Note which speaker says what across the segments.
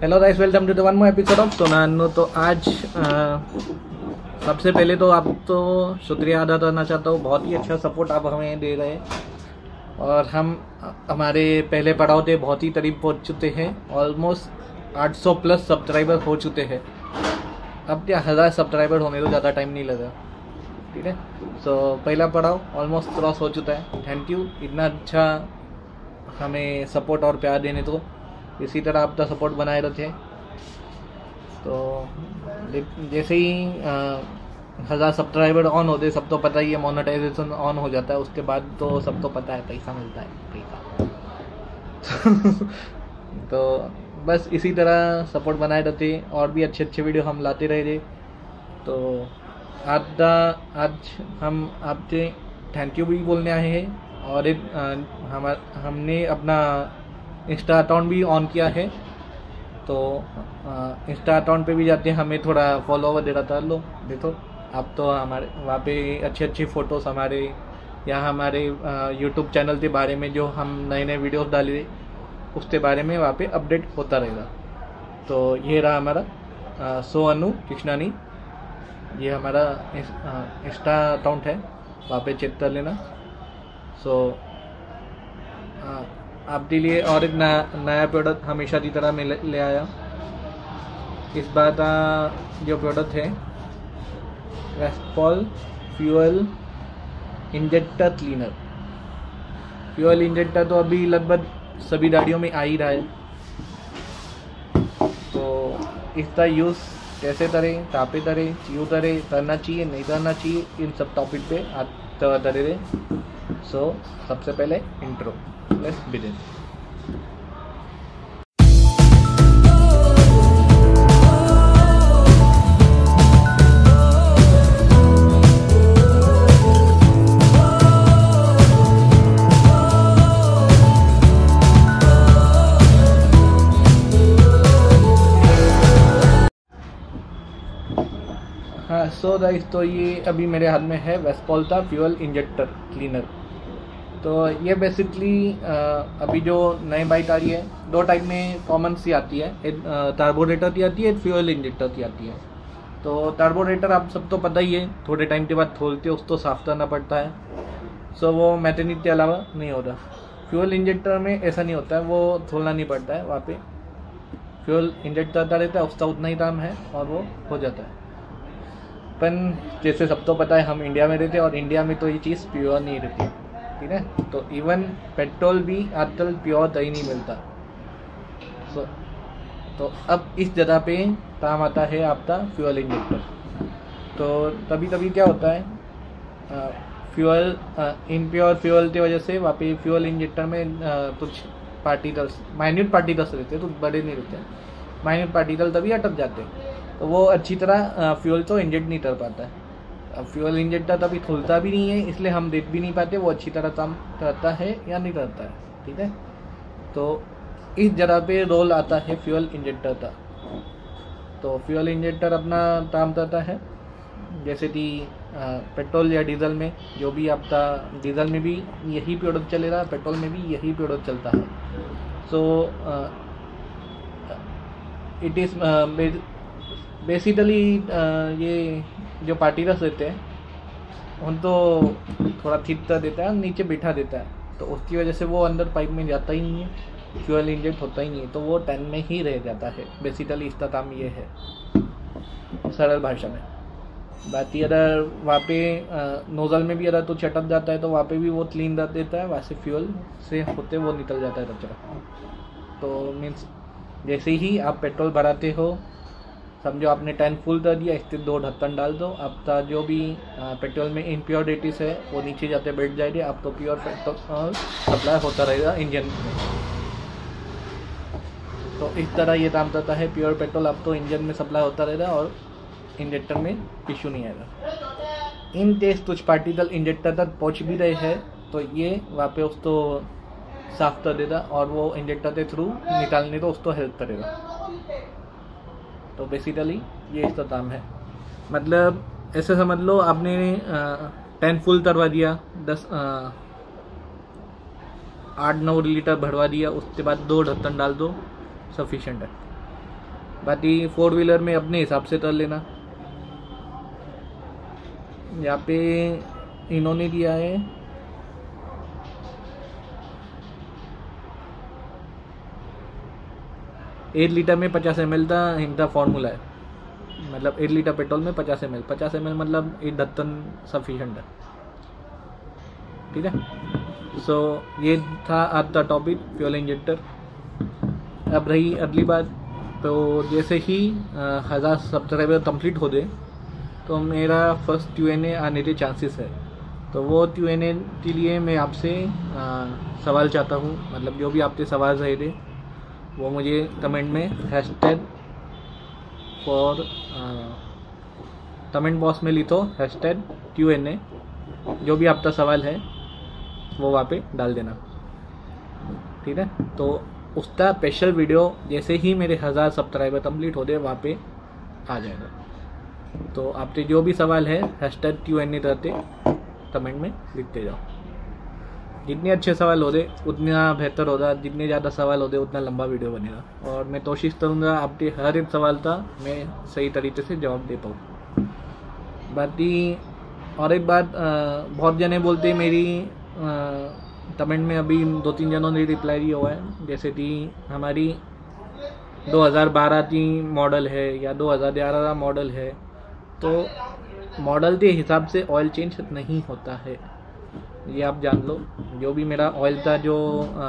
Speaker 1: Hello guys welcome to the one more episode of सोनानो तो आज अ, सबसे पहले तो आप तो शुक्रिया अदा करना चाहता हूँ। बहुत ही अच्छा सपोर्ट आप हमें दे रहे हैं। और हम हमारे पहले पड़ाव थे बहुत ही करीब पहुँच चुके हैं। ऑलमोस्ट 800 प्लस सब्सक्राइबर हो चुके हैं। अब क्या हज़ार सब्सक्राइबर होने तो ज़्यादा टाइम नहीं लगा। ठीक है? सो पहला पड़ाव ऑलमोस्ट क्रॉस हो चुका है। थैंक यू इतना अच्छा हमें सपोर्ट और प्यार देने तो इसी तरह आपका सपोर्ट बनाए रखें। तो जैसे ही हज़ार सब्सक्राइबर ऑन होते सब तो पता ही है मोनेटाइजेशन ऑन हो जाता है, उसके बाद तो सब तो पता है, पैसा मिलता है, पैसा। तो बस इसी तरह सपोर्ट बनाए रहते और भी अच्छे अच्छे वीडियो हम लाते रहे। थे तो दा आज हम आपसे थैंक यू भी बोलने आए हैं, और एक हम, हमने अपना इंस्टा अकाउंट भी ऑन किया है। तो इंस्टा अकाउंट पे भी जाते हैं, हमें थोड़ा फॉलो वगैरह कर लो। देखो आप तो हमारे, वहाँ पे अच्छी अच्छी फ़ोटोज़ हमारे, या हमारे यूट्यूब चैनल के बारे में जो हम नए नए वीडियोस डाले, उसके बारे में वहाँ पे अपडेट होता रहेगा। तो ये रहा हमारा सो अनु कृष्णानी। ये हमारा इंस्टा अकाउंट है, वहाँ पे चेक कर लेना। सो आपके लिए और एक नया नया प्रोडक्ट हमेशा की तरह मैं ले, आया। इस बार का जो प्रोडक्ट है रेस्पॉल fuel injector cleaner fuel injector तो अभी लगभग सभी गाड़ियों में आ ही रहा है। तो इसका यूज़ कैसे करें कहाँ करें क्यों करें करना चाहिए नहीं करना चाहिए इन सब टॉपिक पे आज करे रहे। सो सबसे पहले इंट्रो लेट्स बिगिन हाँ सो गाइस तो ये अभी मेरे हाथ में है वेस्पॉल फ्यूल इंजेक्टर क्लीनर तो ये बेसिकली अभी जो नई बाइक आ रही है, दो टाइप में कॉमन सी आती है। एक कार्बोरेटर की आती है, एक फ्यूल इंजेक्टर की आती है। तो कार्बोरेटर आप सब तो पता ही है, थोड़े टाइम के बाद खोलते हो, उसको साफ़ करना पड़ता है। सो वो मैटेनिक के अलावा नहीं होता। फ्यूल इंजेक्टर में ऐसा नहीं होता है, वो खोलना नहीं पड़ता है वहाँ पे। फ्यूल इंजेक्ट करता रहता है, उसका उतना ही दाम है और वो हो जाता है। पन जैसे सब तो पता है, हम इंडिया में रहते हैं और इंडिया में तो ये चीज़ प्योर नहीं रहती। ठीक है तो इवन पेट्रोल भी आजकल प्योर दही नहीं मिलता। सो तो अब इस जगह पे काम आता है आपका फ्यूल इंजेक्टर तो कभी कभी क्या होता है फ्यूल इनप्योर फ्यूल की वजह से वहाँ पे फ्यूल इंजेक्टर में कुछ पार्टिकल्स माइन्यूट पार्टिकल्स रहते हैं तो बड़े नहीं रहते माइन्यूट पार्टिकल तभी अटक जाते हैं। तो वो अच्छी तरह फ्यूल तो इंजेक्ट नहीं कर पाता है। अब फ्यूल इंजेक्टर अभी खुलता भी नहीं है, इसलिए हम देख भी नहीं पाते, वो अच्छी तरह काम करता है या नहीं करता है, ठीक है? तो इस जगह पे रोल आता है फ्यूल इंजेक्टर का। तो फ्यूल इंजेक्टर अपना काम करता है, जैसे कि पेट्रोल या डीजल में, जो भी आपका डीजल में भी यही प्रोडक्ट चलेगा पेट्रोल में भी यही प्रोडक्ट चलता है। सो इट इज़ बेसिकली ये जो पार्टिकल्स रहते हैं, उन तो थोड़ा कर देता है, नीचे बिठा देता है। तो उसकी वजह से वो अंदर पाइप में जाता ही नहीं है फ्यूल इंजेक्ट होता ही नहीं है तो वो टैन में ही रह जाता है। बेसिकली इसका काम ये है, सरल भाषा में। बाकी अगर वहाँ पे नोज़ल में भी अगर तो चटक जाता है तो वहाँ पे भी वो क्लीन रख देता है वैसे फ्यूल से होते वो निकल जाता है कचरा तो मीन्स जैसे ही आप पेट्रोल भराते हो समझो आपने टैंक फुल कर दिया इसके दो ढक्कन डाल दो। आपका जो भी पेट्रोल में इम्प्योरिटीज है, वो नीचे जाते बैठ जाएँगे आपको प्योर पेट्रोल सप्लाई होता रहेगा इंजन में। तो इस तरह ये काम करता है प्योर पेट्रोल आपको इंजन में सप्लाई होता रहेगा और इंजेक्टर में इशू नहीं आएगा। इन केस कुछ पार्टिकल इंजेक्टर तक पहुँच भी रहे हैं तो ये वहाँ पे उसको साफ़ कर देगा और वो इंजेक्टर के थ्रू निकालने को उसको हेल्प करेगा। तो बेसिकली ये इसका काम है। मतलब ऐसे समझ लो, आपने टेन फुल तरवा दिया, दस आठ, नौ लीटर भरवा दिया, उसके बाद दो ढक्कन डाल दो सफिशेंट है। बाकी फोर व्हीलर में अपने हिसाब से कर लेना। यहाँ पे इन्होंने दिया है एट लीटर में पचास एम का इनका फॉर्मूला है। मतलब एट लीटर पेट्रोल में पचास एम एल। पचास एम एल मतलब एक ढक्कन सफिशेंट है। ठीक है? सो ये था आज का टॉपिक फ्यूल इंजेक्टर अब रही अगली बात। तो जैसे ही हज़ार सब्सक्राइबर कंप्लीट हो जाए तो मेरा फ़र्स्ट क्यू एन ए आने के चांसेस है। तो वो क्यू एन ए के लिए मैं आपसे सवाल चाहता हूँ। मतलब जो भी आपके सवाल रहे थे वो मुझे कमेंट में hash tag for comment box में लिखो hash tag Q N A जो भी आपका सवाल है, वो वहाँ पे डाल देना। ठीक है? तो उसका स्पेशल वीडियो जैसे ही मेरे हज़ार सब्सक्राइबर कंप्लीट हो गए वहाँ पे आ जाएगा। तो आपके जो भी सवाल है hash tag Q N A करते कमेंट में लिखते जाओ। जितने अच्छे सवाल हो गए उतना बेहतर होगा जितने ज़्यादा सवाल हो गए उतना लंबा वीडियो बनेगा। और मैं कोशिश करूँगा आपके हर एक सवाल का मैं सही तरीके से जवाब दे पाऊँ। बाकी और एक बात बहुत जने बोलते मेरी कमेंट में अभी दो तीन जनों ने रिप्लाई दिया हुआ है। जैसे कि हमारी 2012 की मॉडल है या 2011 का मॉडल है तो मॉडल के हिसाब से ऑयल चेंज नहीं होता है। ये आप जान लो, जो भी मेरा ऑयल का जो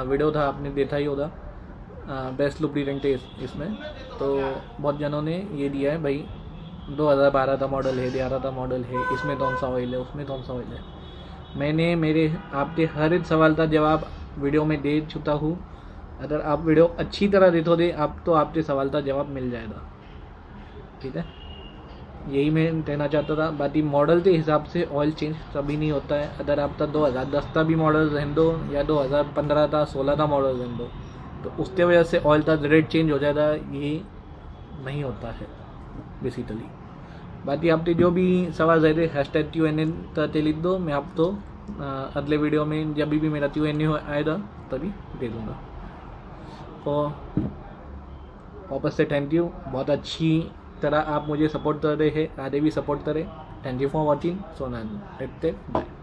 Speaker 1: वीडियो था, आपने देखा ही होगा बेस्ट लुब्रिडेंट इसमें। तो बहुत जनों ने ये दिया है, भाई 2012 का मॉडल है, ग्यारह का मॉडल है, इसमें कौन सा ऑयल है, उसमें कौन सा ऑयल है। मैंने, मेरे, आपके हर एक सवाल का जवाब वीडियो में दे चुका हूँ। अगर आप वीडियो अच्छी तरह देखो दे आप तो आपके सवाल का जवाब मिल जाएगा। ठीक है? यही मैं कहना चाहता था। बाकी मॉडल के हिसाब से ऑयल चेंज कभी नहीं होता है। अगर आपका दो हज़ार दस का भी मॉडल रहने दो, या दो हज़ार पंद्रह का, सोलह का मॉडल रहने दो तो उसके वजह से ऑयल का रेट चेंज हो जाएगा, ये नहीं होता है बेसिकली बाकी आपके जो भी सवाल रहते hash tag Q N N करते लिख दो। मैं आप तो अगले वीडियो में जब भी मेरा क्यू एन ए आएगा, तभी दे दूँगा। और वापस से थैंक यू बहुत अच्छी तरह आप मुझे सपोर्ट कर रहे हैं, आगे भी सपोर्ट करें। थैंक यू फॉर वॉचिंग सोना बाय